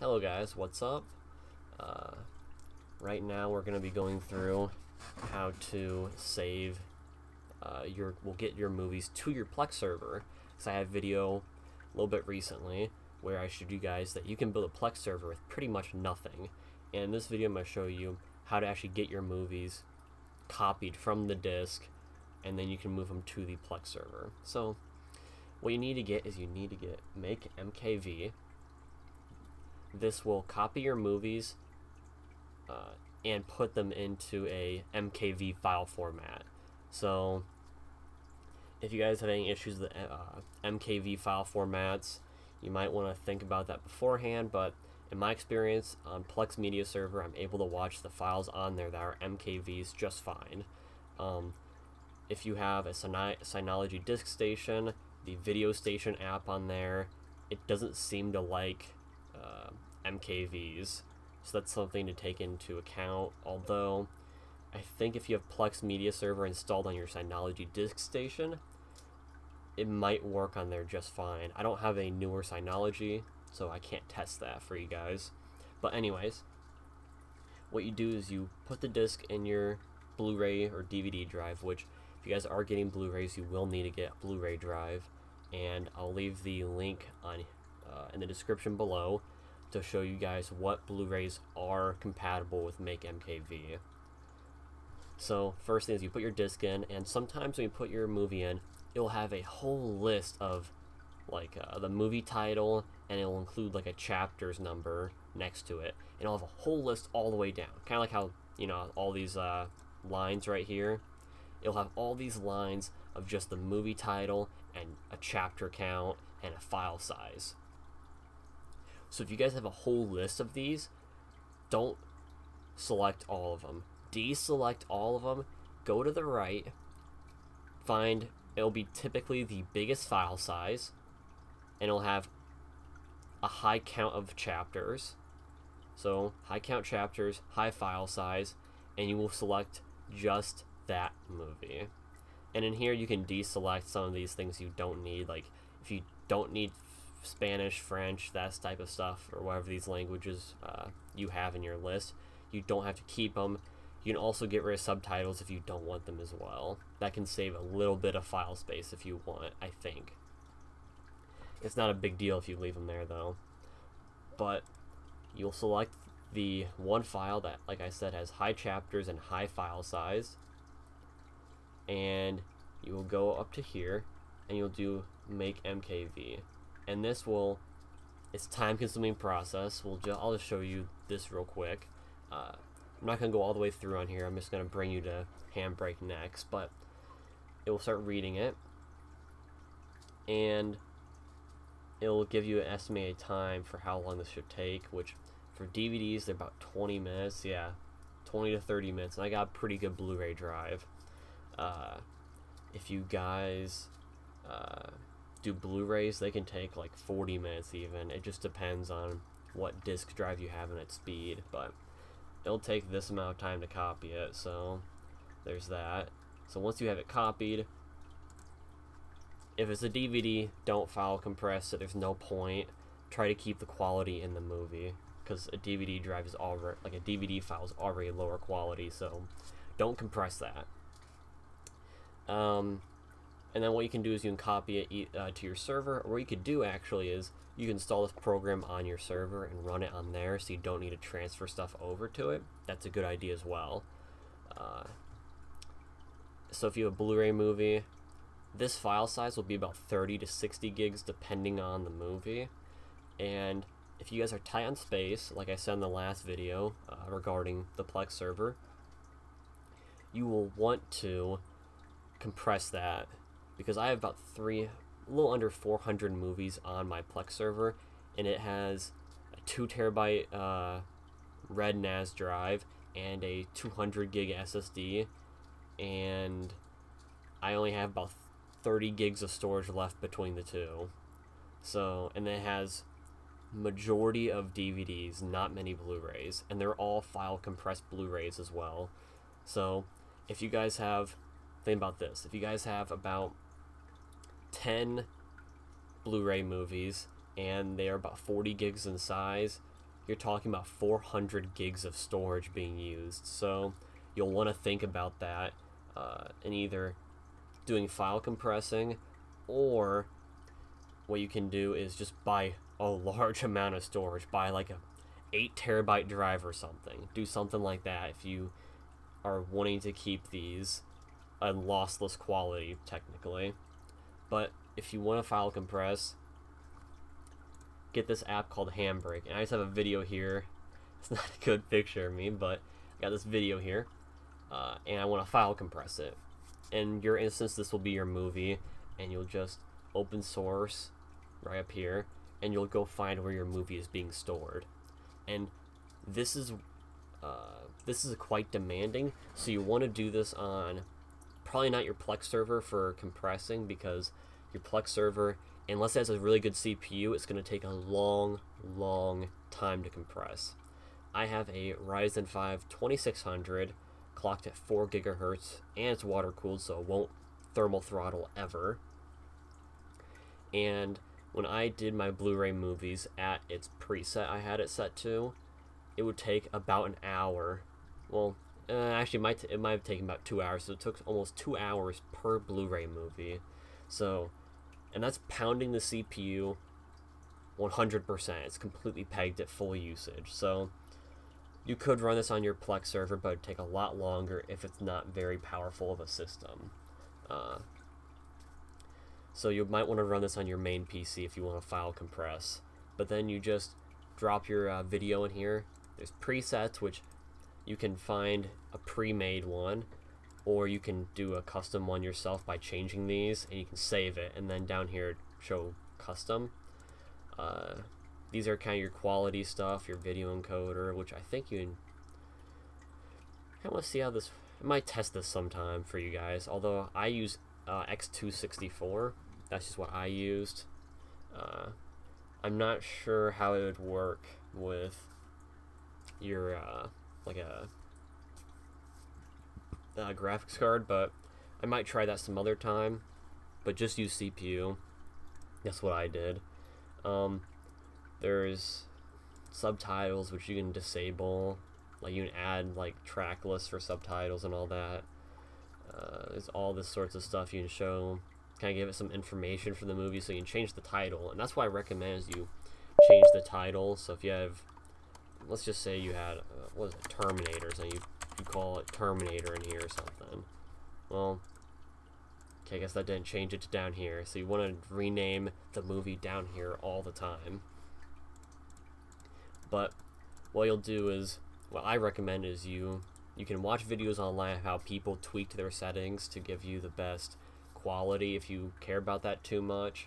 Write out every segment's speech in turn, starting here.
Hello guys, what's up? Uh, right now we're going to be going through how to save uh, your, we'll get your movies to your Plex server. So I had a video a little bit recently where I showed you guys that you can build a Plex server with pretty much nothing. And in this video I'm going to show you how to actually get your movies copied from the disk and then you can move them to the Plex server. So what you need to get is you need to get MakeMKV. This will copy your movies uh, and put them into a MKV file format. So if you guys have any issues with uh, MKV file formats, you might want to think about that beforehand, but in my experience on Plex Media Server, I'm able to watch the files on there that are MKVs just fine. Um, if you have a Synology disk station, the Video Station app on there, it doesn't seem to like uh, MKVs, so that's something to take into account. Although, I think if you have Plex Media Server installed on your Synology disk station, it might work on there just fine. I don't have a newer Synology, so I can't test that for you guys. But anyways, what you do is you put the disc in your Blu-ray or DVD drive, which if you guys are getting Blu-rays, you will need to get a Blu-ray drive, and I'll leave the link on uh, in the description below to show you guys what Blu-rays are compatible with MakeMKV. So first thing is you put your disc in, and sometimes when you put your movie in, it will have a whole list of like uh, the movie title, and it will include like a chapter's number next to it, and it'll have a whole list all the way down. Kind of like how you know all these uh, lines right here. It'll have all these lines of just the movie title and a chapter count and a file size. So if you guys have a whole list of these, don't select all of them. Deselect all of them, go to the right, find, it'll be typically the biggest file size, and it'll have a high count of chapters. So high count chapters, high file size, and you will select just that movie. And in here you can deselect some of these things you don't need, like if you don't need Spanish, French, that type of stuff, or whatever these languages uh, you have in your list, you don't have to keep them. You can also get rid of subtitles if you don't want them as well. That can save a little bit of file space if you want, I think. It's not a big deal if you leave them there though. But you'll select the one file that, like I said, has high chapters and high file size. And you will go up to here and you'll do make MKV. And this will, it's time consuming process. We'll ju I'll just show you this real quick. Uh, I'm not going to go all the way through on here. I'm just going to bring you to Handbrake next, but it will start reading it. And it'll give you an estimated time for how long this should take, which for DVDs, they're about 20 minutes. Yeah, 20 to 30 minutes. And I got a pretty good Blu-ray drive. Uh, if you guys uh, do Blu-rays, they can take like 40 minutes even. It just depends on what disk drive you have and its speed, but it'll take this amount of time to copy it, so there's that. So once you have it copied, if it's a DVD, don't file compress it. There's no point. Try to keep the quality in the movie because a DVD drive is already like a DVD file is already lower quality, so don't compress that. Um, and then what you can do is you can copy it uh, to your server, or what you could do actually is you can install this program on your server and run it on there, so you don't need to transfer stuff over to it. That's a good idea as well. Uh, so if you have a Blu-ray movie, this file size will be about 30 to 60 gigs depending on the movie. And if you guys are tight on space, like I said in the last video uh, regarding the Plex server, you will want to compress that because I have about three, a little under 400 movies on my Plex server, and it has a 2 terabyte uh, red NAS drive and a 200 gig SSD, and I only have about 30 gigs of storage left between the two. So, and it has majority of DVDs, not many Blu-rays, and they're all file compressed Blu-rays as well. So, if you guys have, think about this, if you guys have about 10 Blu-ray movies and they are about 40 gigs in size, you're talking about 400 gigs of storage being used. So you'll want to think about that uh, and either doing file compressing or what you can do is just buy a large amount of storage buy like a 8 terabyte drive or something. Do something like that if you are wanting to keep these a lossless quality technically but if you want to file compress get this app called Handbrake. And I just have a video here. It's not a good picture of me but I got this video here uh, and I want to file compress it. In your instance this will be your movie and you'll just open source right up here and you'll go find where your movie is being stored. And this is uh, this is quite demanding so you want to do this on probably not your Plex server for compressing because your Plex server unless it has a really good CPU it's going to take a long long time to compress I have a Ryzen 5 2600 clocked at 4 gigahertz and it's water cooled so it won't thermal throttle ever and when I did my Blu-ray movies at its preset I had it set to, it would take about an hour. Well, uh, actually, it might it might have taken about two hours. So it took almost two hours per Blu-ray movie. So, and that's pounding the CPU 100%. It's completely pegged at full usage. So, you could run this on your Plex server, but it'd take a lot longer if it's not very powerful of a system. Uh, so you might want to run this on your main PC if you want to file compress. But then you just drop your uh, video in here. There's presets, which you can find a pre-made one, or you can do a custom one yourself by changing these, and you can save it, and then down here show custom. Uh, these are kind of your quality stuff, your video encoder, which I think you. Can, I want to see how this. I might test this sometime for you guys. Although I use uh, X264, that's just what I used. Uh, I'm not sure how it would work with your uh, like a, a graphics card, but I might try that some other time. But just use CPU. That's what I did. Um, there's subtitles which you can disable. Like you can add like track lists for subtitles and all that. Uh, all this sorts of stuff you can show kind of give it some information for the movie so you can change the title. And that's why I recommend is you change the title. So if you have, let's just say you had, uh, what is it, Terminator, so you, you call it Terminator in here or something. Well, okay, I guess that didn't change it to down here. So you want to rename the movie down here all the time. But what you'll do is, what I recommend is you you can watch videos online of how people tweaked their settings to give you the best quality if you care about that too much,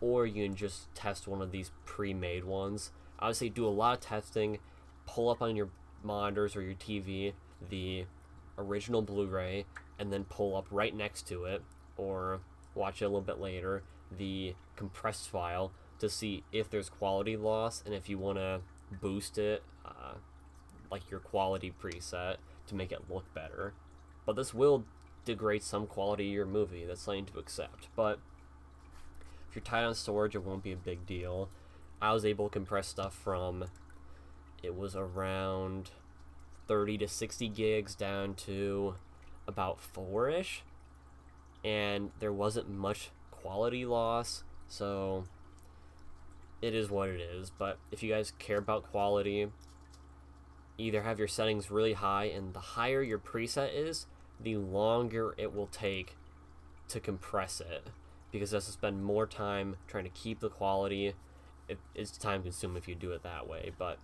or you can just test one of these pre-made ones. Say do a lot of testing, pull up on your monitors or your TV the original Blu-ray, and then pull up right next to it, or watch it a little bit later, the compressed file to see if there's quality loss and if you want to boost it, uh, like your quality preset, to make it look better. But this will degrade some quality of your movie. That's something to accept. But if you're tight on storage, it won't be a big deal. I was able to compress stuff from it was around 30 to 60 gigs down to about four ish, and there wasn't much quality loss, so it is what it is. But if you guys care about quality, either have your settings really high, and the higher your preset is, the longer it will take to compress it because it has to spend more time trying to keep the quality. It, it's time consuming if you do it that way, but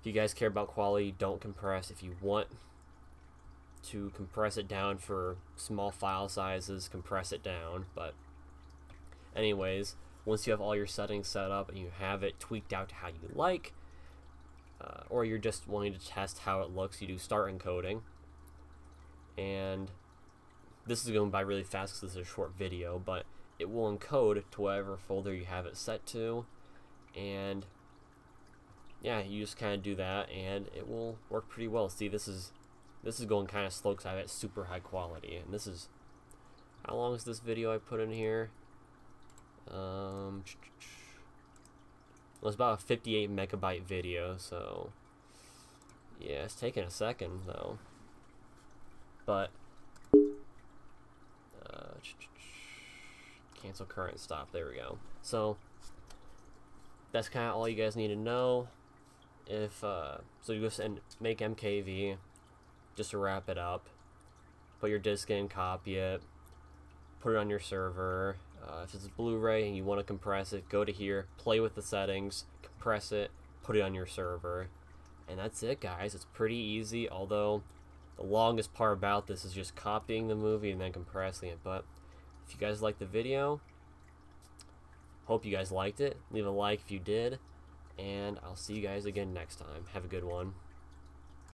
if you guys care about quality, don't compress. If you want to compress it down for small file sizes, compress it down. But, anyways, once you have all your settings set up and you have it tweaked out to how you like, uh, or you're just wanting to test how it looks, you do start encoding and this is going by really fast because this is a short video, but it will encode to whatever folder you have it set to, and yeah, you just kind of do that, and it will work pretty well. See, this is this is going kind of slow because I have it super high quality, and this is how long is this video I put in here? Um, It was about a 58 megabyte video, so yeah, it's taking a second though. But uh, cancel current stop. There we go. So that's kind of all you guys need to know. If uh, so, you just and MakeMKV just to wrap it up. Put your disk in, copy it, put it on your server. Uh, if it's a Blu-ray and you want to compress it, go to here, play with the settings, compress it, put it on your server, and that's it, guys. It's pretty easy. Although the longest part about this is just copying the movie and then compressing it. But if you guys liked the video, hope you guys liked it. Leave a like if you did, and I'll see you guys again next time. Have a good one.